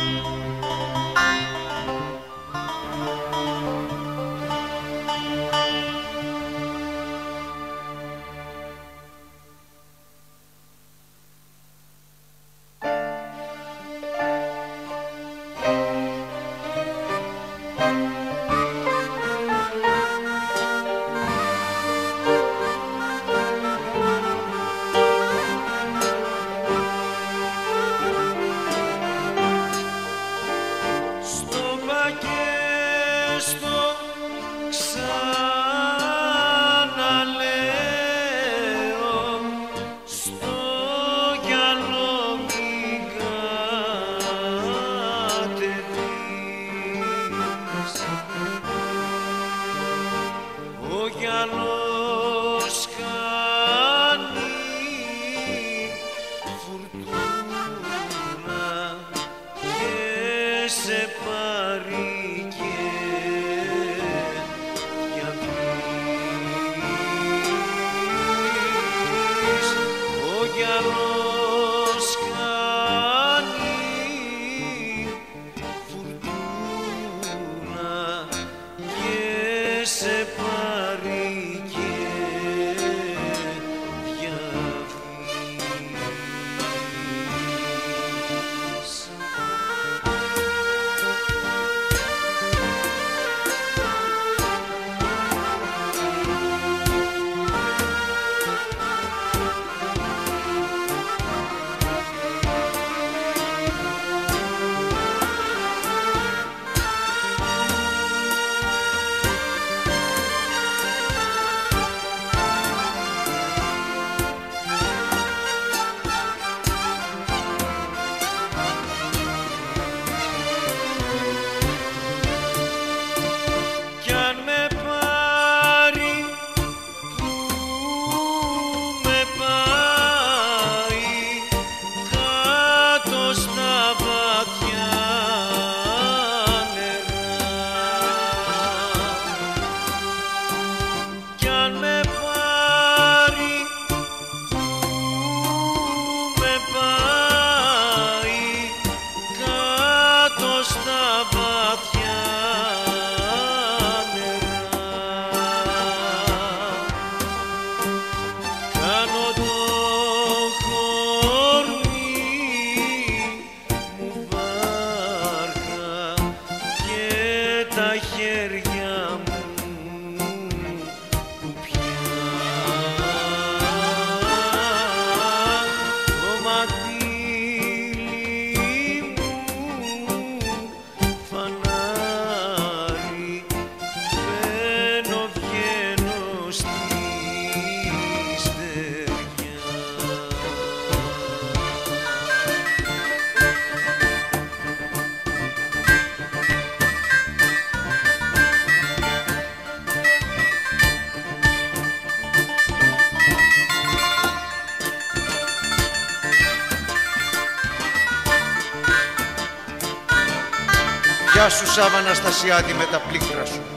Bye. Γεια σου Σάβα Αναστασιάδη με τα πλήκτρα σου.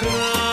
歌